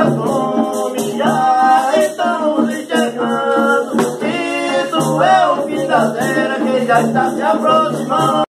da fome já estamos enxergando. Isso é o fim da terra que já está se aproximando.